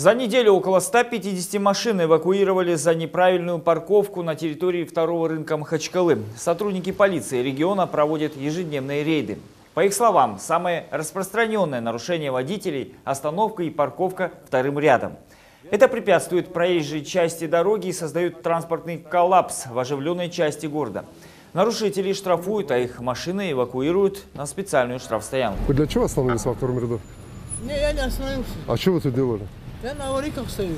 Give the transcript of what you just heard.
За неделю около 150 машин эвакуировали за неправильную парковку на территории второго рынка Махачкалы. Сотрудники полиции региона проводят ежедневные рейды. По их словам, самое распространенное нарушение водителей – остановка и парковка вторым рядом. Это препятствует проезжей части дороги и создает транспортный коллапс в оживленной части города. Нарушителей штрафуют, а их машины эвакуируют на специальную штрафстоянку. Вы для чего остановились во втором ряду? Не, я не остановился. А что вы тут делали? Я на аварийках стою.